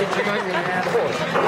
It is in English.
Check out your